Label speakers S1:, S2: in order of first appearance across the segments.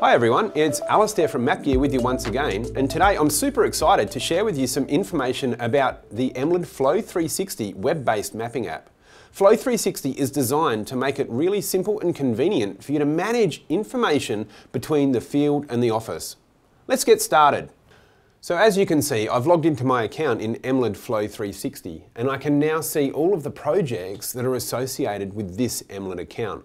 S1: Hi everyone, it's Alistair from MapGear with you once again, and today I'm super excited to share with you some information about the Emlid Flow 360 web-based mapping app. Flow 360 is designed to make it really simple and convenient for you to manage information between the field and the office. Let's get started. So as you can see, I've logged into my account in Emlid Flow 360, and I can now see all of the projects that are associated with this Emlid account.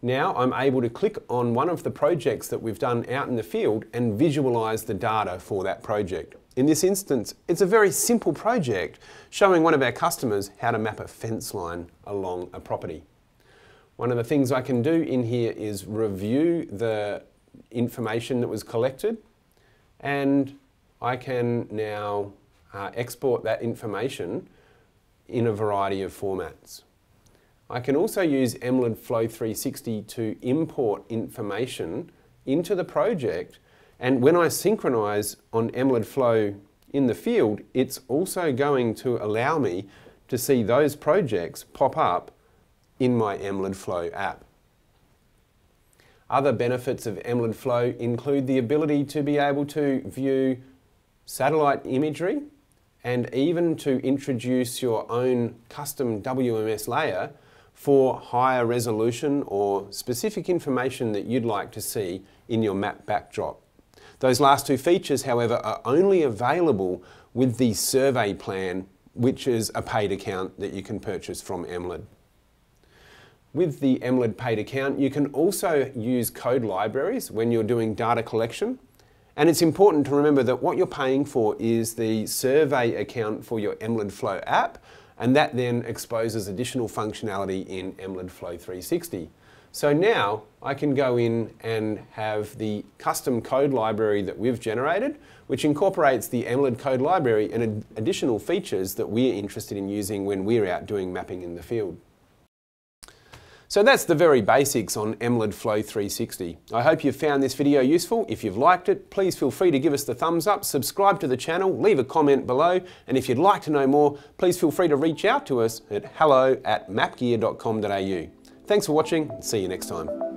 S1: Now I'm able to click on one of the projects that we've done out in the field and visualize the data for that project. In this instance, it's a very simple project showing one of our customers how to map a fence line along a property. One of the things I can do in here is review the information that was collected and I can now uh, export that information in a variety of formats. I can also use Emlid Flow 360 to import information into the project and when I synchronize on Emlid Flow in the field, it's also going to allow me to see those projects pop up in my Emlid Flow app. Other benefits of Emlid Flow include the ability to be able to view satellite imagery and even to introduce your own custom WMS layer for higher resolution or specific information that you'd like to see in your map backdrop. Those last two features, however, are only available with the survey plan, which is a paid account that you can purchase from Emlid. With the Emlid paid account, you can also use code libraries when you're doing data collection. And it's important to remember that what you're paying for is the survey account for your Emlid Flow app, and that then exposes additional functionality in Emlid Flow 360. So now I can go in and have the custom code library that we've generated, which incorporates the Emlid code library and additional features that we're interested in using when we're out doing mapping in the field. So that's the very basics on Emlid Flow 360. I hope you've found this video useful. If you've liked it, please feel free to give us the thumbs up, subscribe to the channel, leave a comment below, and if you'd like to know more, please feel free to reach out to us at hello at mapgear.com.au. Thanks for watching, see you next time.